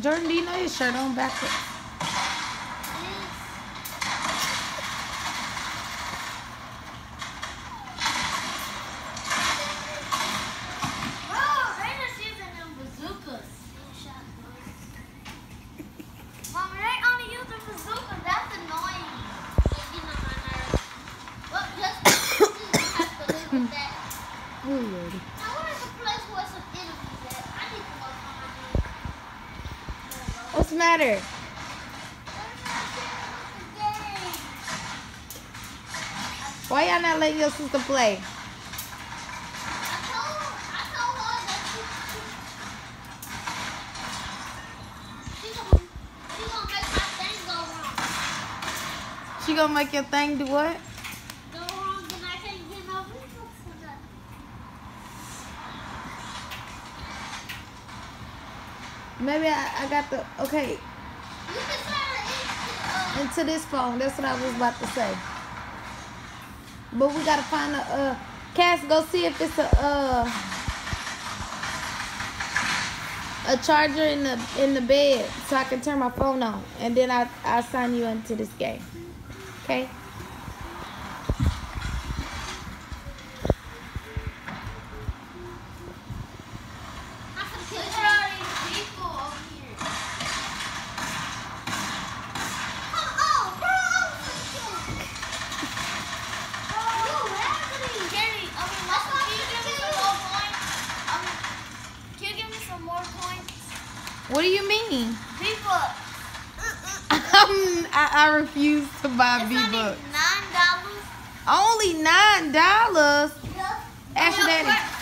Jordan, do you know your shirt on backwards? Mom, they only use the bazooka. That's annoying. It's getting on my nerves. Well, just have to live with that. Oh, Lordy. Now, where is the place where some enemies at? I need to go find it. What's the matter? Why y'all not letting your sister play? She gonna make your thing do what? Maybe I, I got the okay into this phone. That's what I was about to say. But we gotta find a uh Cass, go see if it's a uh a charger in the in the bed so I can turn my phone on and then I I'll sign you into this game. Okay? What do you mean? People, um, I, I refuse to buy V only nine dollars. Only nine dollars. Ask your your, daddy.